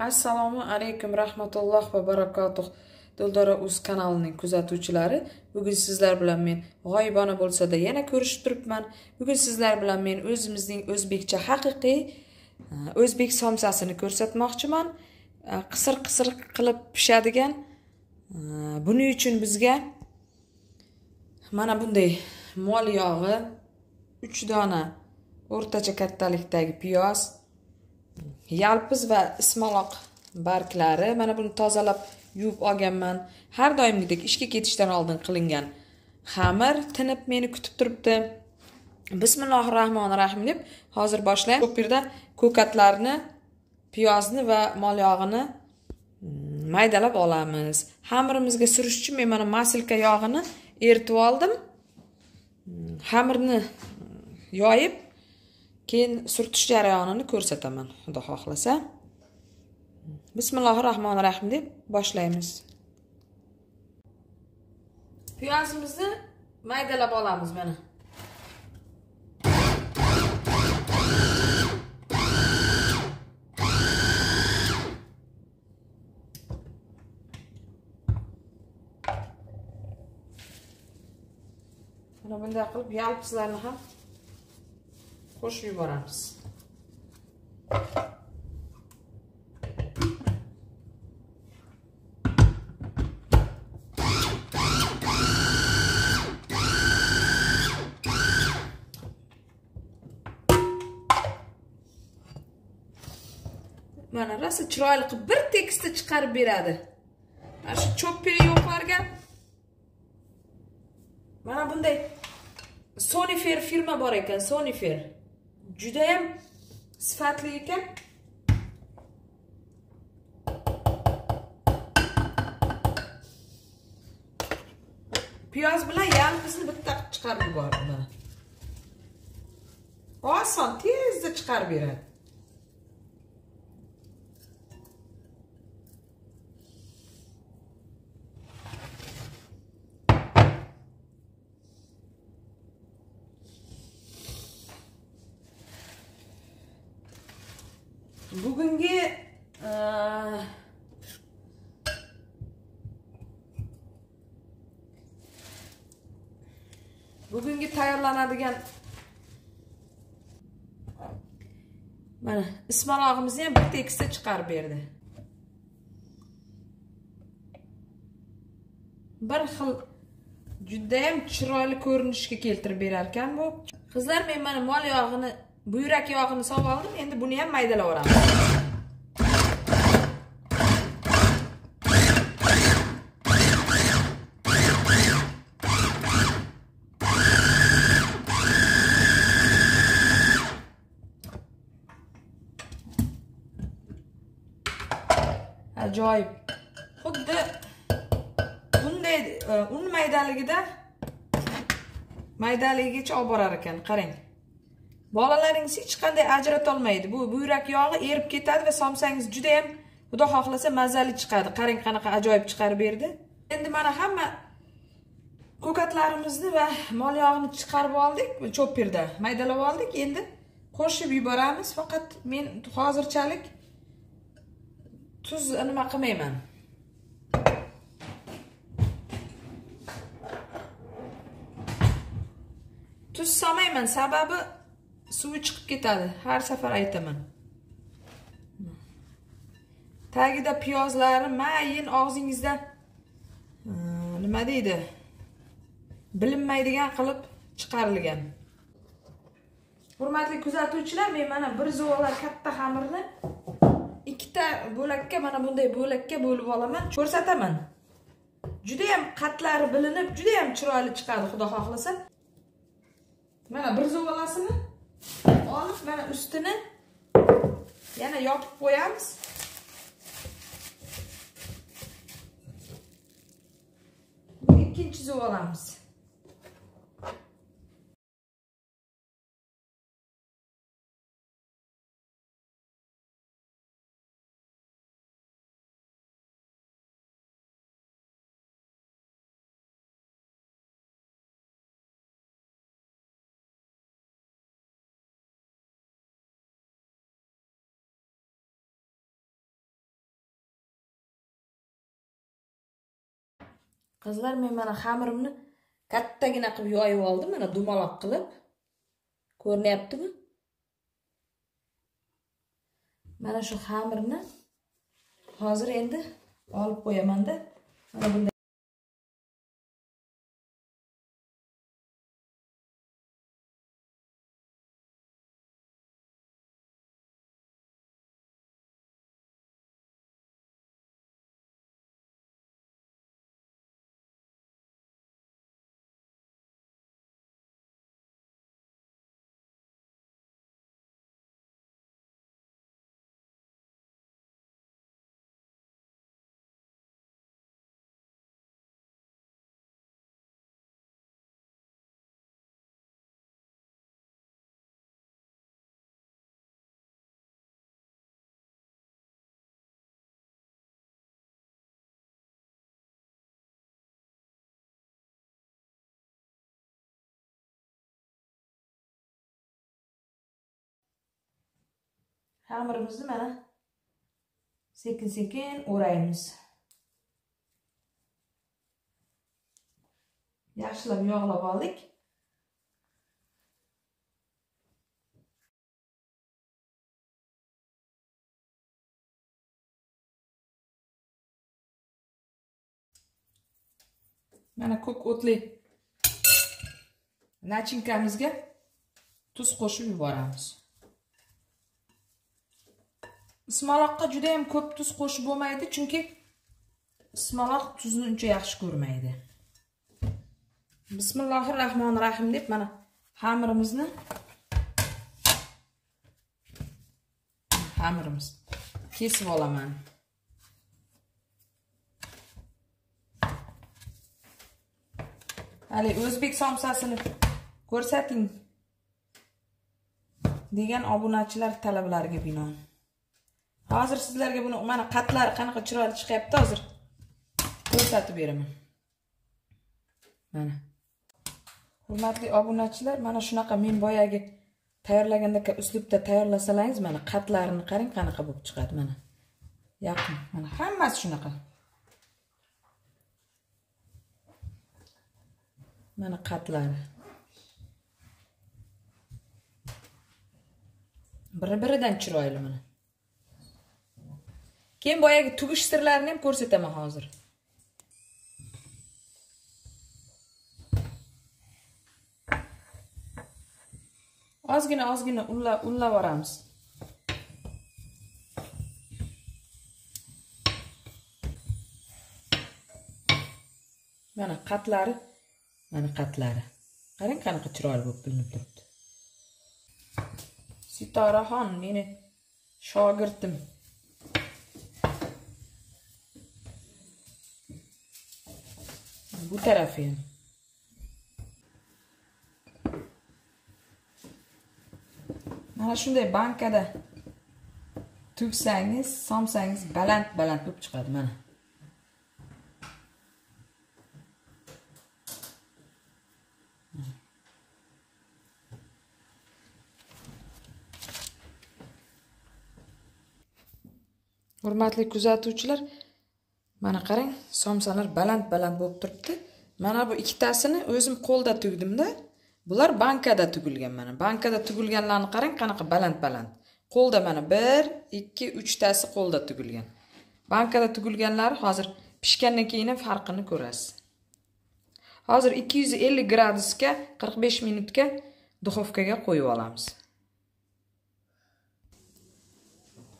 assalomu alaykum rahmatulloh va barakatuh. Dildora uz kanalining kuzatuvchilari bugun sizlar bilan men g'oyibona bo'lsada yana ko'rishib turibman. Bugun sizlar bilan men o'zimizning o'zbekcha haqiqiy e, o'zbek somsasini ko'rsatmoqchiman. E, qisir qisir qilib pishadigan e, buning uchun bizga mana bunday mol yog'i uch dona o'rtacha kattalikdagi piyoz yalpiz va ismaloq barglari mana buni tozalab yuvib olganman. Har doimgidek ishga ketishdan oldin qilingan xamir tinib meni kutib turibdi. Bismillohi rohmanir rohim deb hozir boshlayman bu yerda ko'katlarni piyozni va mol yog'ini mm, maydalab olamiz. Xamirimizga surish uchun men mana masilka yog'ini eritib oldim. Mm, xamirni mm, yoyib keyin surtish jarayonini ko'rsataman xudo xohlasa. Bismillahi rohmanir rohim deb boshlaymiz. Piyozimizni maydalab olamiz mana. Mana bunday qilib yalpizlarni ham qo'shib yuboramiz. Mana rosa chiroyli qilib bir tekisda chiqarib beradi. Mana shu chopperi yo'qlarga mana bunday sonifer firma bor ekan sonifer judayam sifatli ekan. Piyoz bilan yalpizni bitta qilib chiqarib yubordim mana oson tezda chiqarib beradi. Bugungi e, bugungi tayyorlanadigan mana ismalog'imizni ham bir tekisda chiqarib berdi. Bir xil judayam chiroyli ko'rinishga keltirib berar ekan bu. Qizlar men mana mol yog'ini buyrak yog'ini solib oldim endi buni ham maydalayveramiz ajoyib. Xuddi bunday e, un maydaligida maydaligicha olib borar ekan. Qarang. Bolalaringiz hech qanday ajratolmaydi. Bu buyrak yog'i erib ketadi va somsangiz juda yam xudo xohlasa mazali chiqadi. Qarang qanaqa ajoyib chiqarib berdi. Endi mana hamma ko'katlarimizni va mol yog'ini chiqarib oldik. Chopperda maydalab oldik. Endi qo'shib yuboramiz. Faqat men hozirchalik tuz nima qilmayman. Tuz solmayman. Sababi suvi chiqib ketadi. Har safar aytaman. Tagida piyozlari mayin og'zingizda. Nima deydi? Bilinmaydigan qilib chiqarilgan. Hurmatli kuzatuvchilar men mana bir zo'rlar katta xamirni ikkita bo'lakka mana bunday bo'lakka bo'lib olaman. Ko'rsataman. Judayam qatlari bilinib judayam chiroyli chiqadi xudo xohlasa. Mana bir zo'valasini olib mana ustini yana yopib qo'yamiz. Ikkinchi olamiz. Qizlar men mana xamirimni kattagina qilib yoyib oldim. Mana dumaloq qilib. Ko'rinyaptimi? Mana shu xamirni hozir endi olib qo'yamanda. Mana bunday xamirimizni mana sekin sekin o'raymiz. Yaxshilab yog'lab oldik. Mana ko'k o'tli nachinkamizga tuz qo'shib yuboramiz. Ismaloqqa juda ham ko'p tuz qo'shib bo'lmaydi chunki ismaloq tuzni uncha yaxshi ko'rmaydi. Bismillohi rohmanir rohim deb mana xamirimizni xamirimiz kesib olaman. Hali o'zbek somsasini ko'rsating degan obunachilar talablariga binoan. Hozir sizlarga buni mana qatlari qanaqa chiroyli chiqyapti hozir? Ko'rsatib beraman. Mana. Hurmatli obunachilar mana shunaqa men boyagi tayyorlagandek uslubda tayyorlasalaringiz mana qatlarini qarang qanaqa bo'lib chiqadi mana. Yaqin mana hammasi shunaqa. Mana qatlari. Biri biridan chiroyli mana. Keyin boyagi tugish sirlarini ham ko'rsataman hozir. Ozgina ozgina ullab ullab boramiz mana qatlari mana qatlari. Qarang qanaqa chiroyli bo'lib bilinib turibdi. Sitoraxon meni shogirdim. Bu tarafi ham mana shunday bankada tugsangiz somsangiz baland baland bo'lib chiqadi mana hurmatli kuzatuvchilar mana qarang somsalar baland baland bo'lib turibdi. Mana bu ikkitasini o'zim qo'lda tugdimda. Bular bankada tugilgan mana. Bankada tugilganlarni qarang qanaqa baland baland. Qo'lda mana bir ikki uchtasi qo'lda tugilgan. Bankada tugilganlari hozir pishgandan keyin farqini ko'rasiz. Hozir ikki yuz ellik gradusga qirq besh minutga duxovkaga qo'yib olamiz.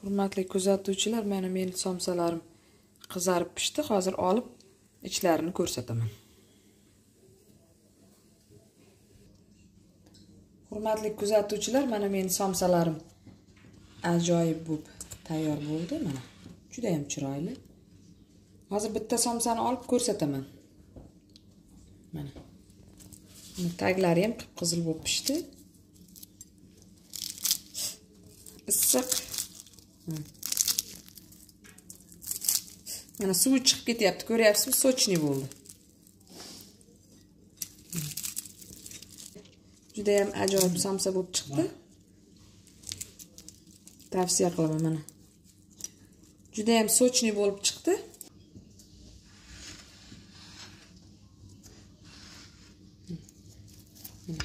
Hurmatli kuzatuvchilar mana meni somsalarim. Qizarib pishdi. Hozir olib ichlarini ko'rsataman. Hurmatli kuzatuvchilar mana meni somsalarim ajoyib bo'lib tayyor bo'ldi. Mana judayam chiroyli. Hozir bitta somsani olib ko'rsataman. Mana taglari ham qip qizil bo'lib pishdi. Issiq. Hmm. mana suvi chiqib ketyapti ko'ryapsizmi? Oldu? bo'ldi. Acayip ajoyib bu bo'lib chiqdi. Tavsiya qilaman mana. Soç ne bo'lib chiqdi.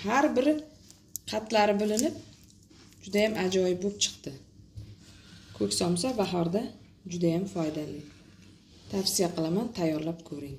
Har biri qatlari bilinib judayam ajoyib bo'lib chiqdi. Ko'k samsa baharda judayam foydali. Tavsiya qilaman tayyorlab ko'ring.